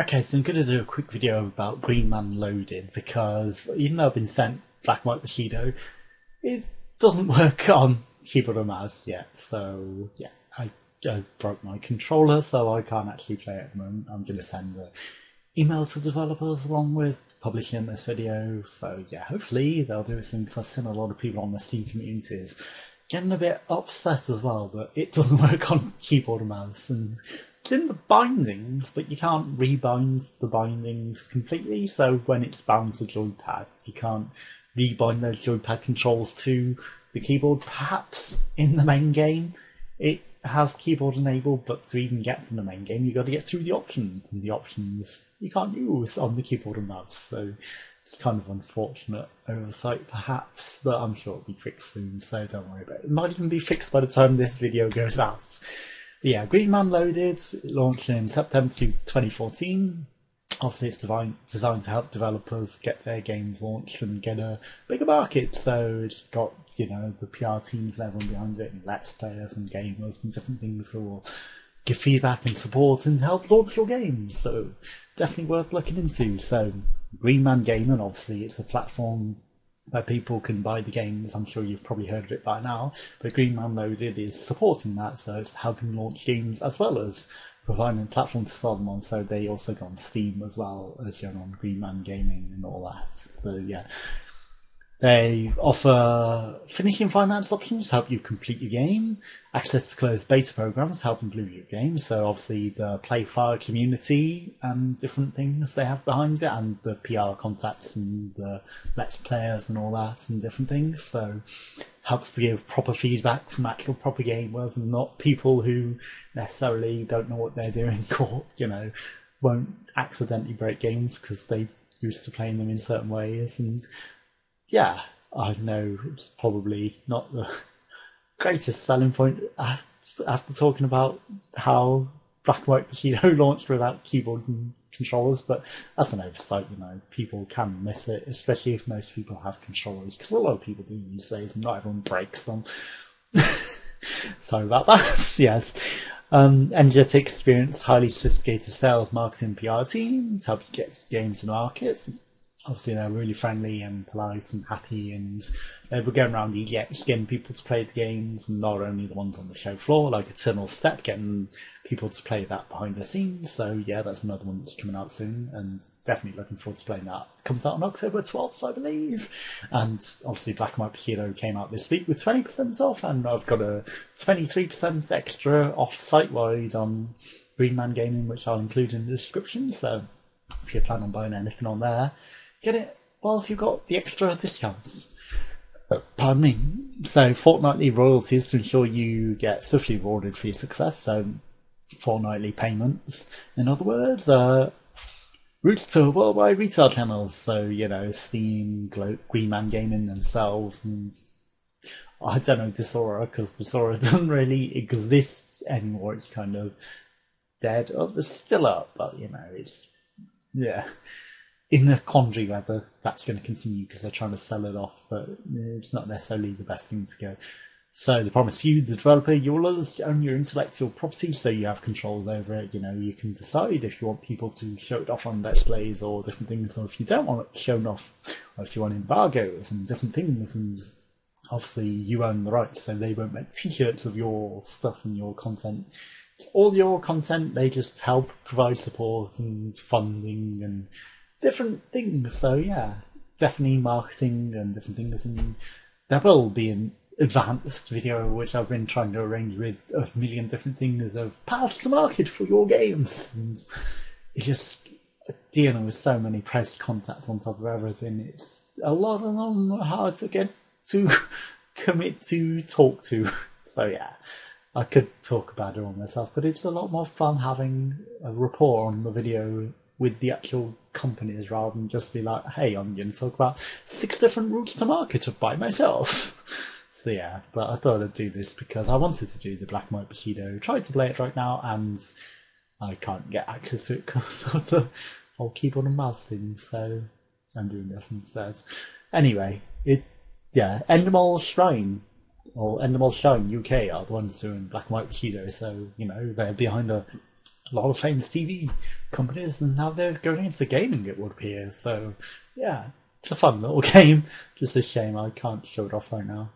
Okay, so I'm going to do a quick video about Green Man Loaded because even though I've been sent Black White Bushido, it doesn't work on keyboard and mouse yet. So yeah, I, I broke my controller, so I can't actually play it at the moment. I'm going to send an email to developers along with publishing this video. So yeah, hopefully they'll do something because I've seen a lot of people on the Steam communities getting a bit upset as well but it doesn't work on keyboard and mouse and it's in the bindings, but you can't rebind the bindings completely. So when it's bound to joypad, you can't rebind those joypad controls to the keyboard. Perhaps in the main game, it has keyboard enabled, but to even get to the main game, you've got to get through the options, and the options you can't use on the keyboard and mouse. So it's kind of unfortunate oversight, perhaps, but I'm sure it'll be fixed soon, so don't worry about it. It might even be fixed by the time this video goes out yeah, Green Man Loaded launched in September 2014. Obviously, it's designed, to help developers get their games launched and get a bigger market. So it's got you know the PR teams and everyone behind it, and let's players and gamers and different things who will give feedback and support and help launch your games. So definitely worth looking into. So Green Man Gaming, obviously, it's a platform where people can buy the games. I'm sure you've probably heard of it by now, but Green Man Loaded is supporting that, so it's helping launch games as well as providing a platform to sell them on. So they also go on Steam as well as you're on Green Man Gaming and all that. So yeah, they offer finishing finance options to help you complete your game, access to closed beta programs to help improve your game. So obviously the Playfire community and different things they have behind it, and the PR contacts and the Let's Players and all that and different things. So helps to give proper feedback from actual proper gamers and not people who necessarily don't know what they're doing or you know won't accidentally break games because they used to playing them in certain ways and yeah, I know it's probably not the greatest selling point after talking about how Black and White Bushido launched without keyboard and controllers, but that's an oversight, you know. People can miss it, especially if most people have controllers, because a lot of people do these days, and not everyone breaks them. Sorry about that. yes. Um, energetic, experienced, highly sophisticated sales, marketing, PR team to help you get games to markets obviously they're really friendly and polite and happy and they were going around EGX getting people to play the games and not only the ones on the show floor like Eternal Step getting people to play that behind the scenes. So yeah that's another one that's coming out soon and definitely looking forward to playing that. It comes out on October 12th I believe. And obviously Black and White came out this week with 20% off and I've got a 23% extra off site wide on Green Man Gaming which I'll include in the description. So if you plan on buying anything on there get it whilst you've got the extra discounts. Pardon me. So fortnightly royalties to ensure you get swiftly rewarded for your success. So fortnightly payments. In other words, uh, routes to worldwide retail channels. So you know, Steam, Glo- Green Man Gaming themselves, and I don't know Desura because Desura doesn't really exist anymore. It's kind of dead. Oh, it's still up, but you know, it's yeah in a quandary whether that's going to continue because they're trying to sell it off, but it's not necessarily the best thing to go. So they promise you, the developer, you will own your intellectual property, so you have control over it. You know, you can decide if you want people to show it off on displays or different things, or if you don't want it shown off, or if you want embargoes and different things. And obviously, you own the rights, so they won't make T-shirts of your stuff and your content. all your content. They just help provide support and funding and different things. So yeah, definitely marketing and different things. And there will be an advanced video which I've been trying to arrange with a million different things of paths to market for your games. And it's just dealing with so many press contacts on top of everything. It's a lot of them hard to get to commit to talk to. So yeah. I could talk about it all myself, but it's a lot more fun having a rapport on the video with the actual companies rather than just be like, hey, I'm going to talk about six different routes to market by myself. so yeah, but I thought I'd do this because I wanted to do the Black White Bushido. Tried to play it right now and I can't get access to it because of the whole keyboard and mouse thing. So I'm doing this instead. Anyway, it yeah, Endemol Shine or Endemol Shine UK are the ones doing Black and White Bushido. So you know they're behind a a lot of famous TV companies, and now they're going into gaming. It would appear. So yeah, it's a fun little game. Just a shame I can't show it off right now.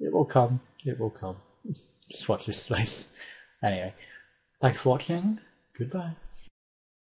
It will come. It will come. Just watch this space. Anyway, thanks for watching. Goodbye.